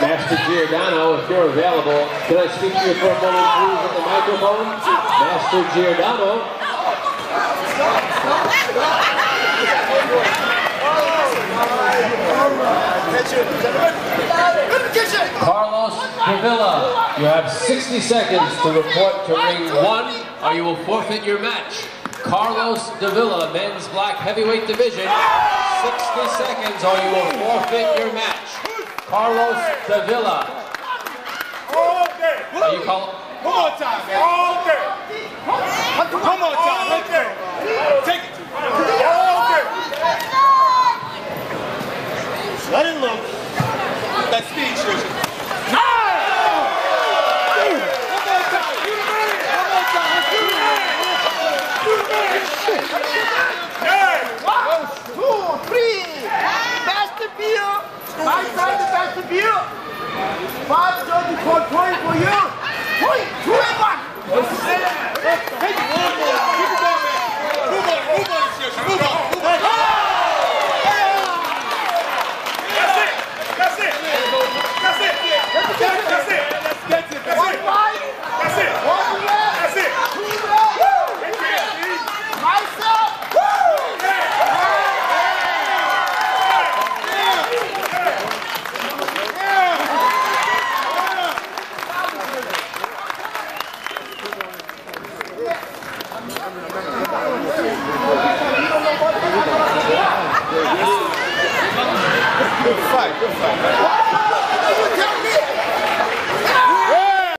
Master Giordano, if you're available, can I speak to you for a moment, please, at the microphone? Master Giordano. Carlos Davila, you have 60 seconds to report to ring one, or you will forfeit your match. Carlos Davila, men's black heavyweight division, 60 seconds, or you will forfeit your match. Carlos Davila. All day. You call? One more time, man. All day. One more time. All day. Take it. All day. Let it loose. That speed, Trisha. One more time. You ready? One more time. Let's do it. Yeah. One, two, three. Vestibule. Right side of the vestibule. Five, thirty, four,